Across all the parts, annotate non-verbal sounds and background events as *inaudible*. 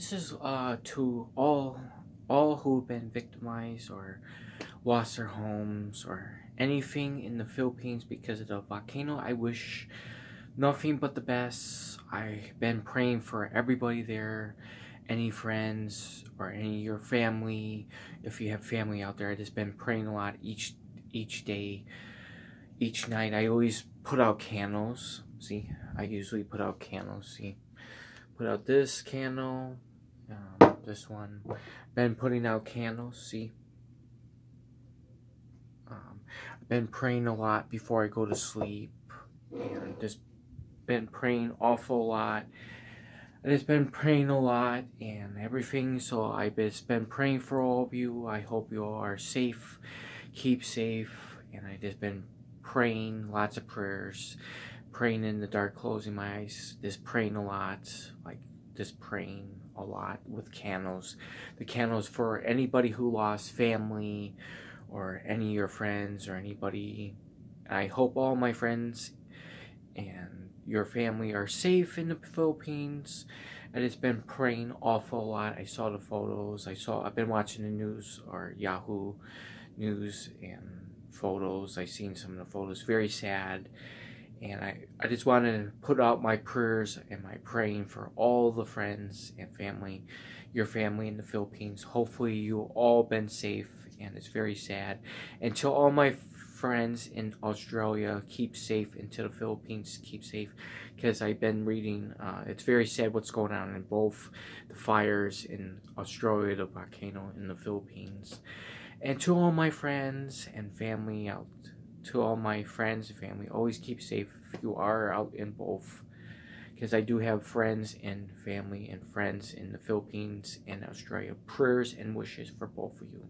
This is uh, to all all who've been victimized or lost their homes or anything in the Philippines because of the volcano. I wish nothing but the best. I've been praying for everybody there, any friends or any your family. If you have family out there, I just been praying a lot each each day, each night. I always put out candles. See, I usually put out candles. See, put out this candle, um, this one. Been putting out candles. See. Um, I've been praying a lot before I go to sleep, and just been praying awful lot. I just been praying a lot and everything. So I've just been praying for all of you. I hope you all are safe, keep safe, and I've just been praying lots of prayers, praying in the dark, closing my eyes, just praying a lot, like just praying a lot with candles. The candles for anybody who lost family or any of your friends or anybody. I hope all my friends and your family are safe in the Philippines. I just been praying awful lot. I saw the photos. I saw. I've been watching the news or Yahoo News and photos. I seen some of the photos. Very sad. And I, I just want to put out my prayers and my praying for all the friends and family, your family in the Philippines. Hopefully you all been safe and it's very sad. And to all my friends in Australia, keep safe. And to the Philippines, keep safe. Because I've been reading, uh, it's very sad what's going on in both the fires in Australia, the volcano in the Philippines. And to all my friends and family out, to all my friends and family, always keep safe if you are out in both because I do have friends and family and friends in the Philippines and Australia. Prayers and wishes for both of you.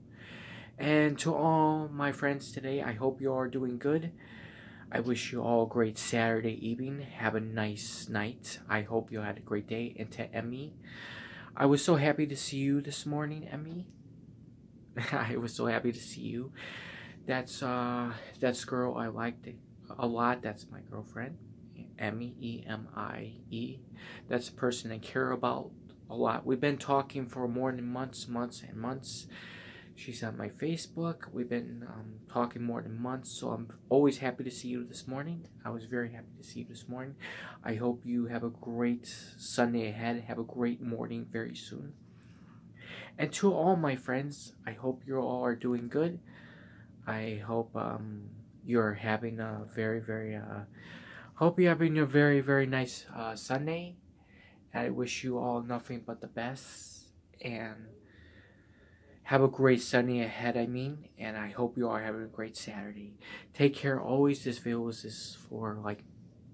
And to all my friends today, I hope you are doing good. I wish you all a great Saturday evening. Have a nice night. I hope you had a great day. And to Emmy, I was so happy to see you this morning, Emmy. *laughs* I was so happy to see you. That's uh that's girl I liked a lot. That's my girlfriend. Emmy E M I E. That's a person I care about a lot. We've been talking for more than months, months and months. She's on my Facebook. We've been um, talking more than months, so I'm always happy to see you this morning. I was very happy to see you this morning. I hope you have a great Sunday ahead. Have a great morning very soon. And to all my friends, I hope you all are doing good. I hope um, you're having a very, very, uh, hope you're having a very, very nice uh, Sunday. I wish you all nothing but the best. And have a great Sunday ahead, I mean, and I hope you are having a great Saturday. Take care always. This video was is for like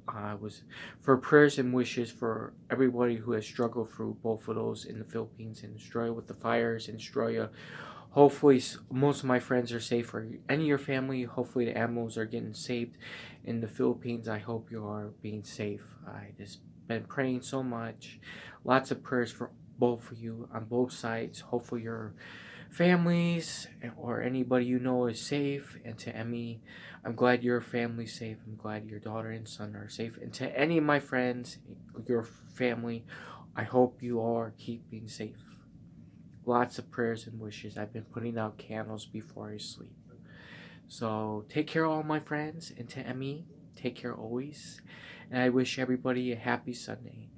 uh, was for prayers and wishes for everybody who has struggled through both of those in the Philippines and Australia with the fires in Australia. Hopefully, most of my friends are safe. or any of your family, hopefully the animals are getting saved in the Philippines. I hope you are being safe. I just been praying so much. Lots of prayers for both of you on both sides. Hopefully, you're families or anybody you know is safe. And to Emmy, I'm glad your family's safe. I'm glad your daughter and son are safe. And to any of my friends, your family, I hope you are keeping safe. Lots of prayers and wishes. I've been putting out candles before I sleep. So take care, all my friends. And to Emmy, take care always. And I wish everybody a happy Sunday.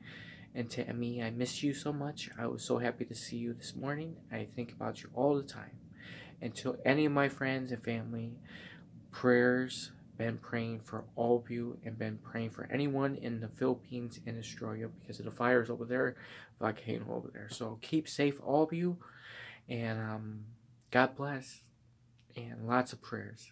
And to Emmy, I miss you so much. I was so happy to see you this morning. I think about you all the time. And to any of my friends and family, prayers, been praying for all of you and been praying for anyone in the Philippines and Australia because of the fires over there, volcano over there. So keep safe, all of you, and um, God bless, and lots of prayers.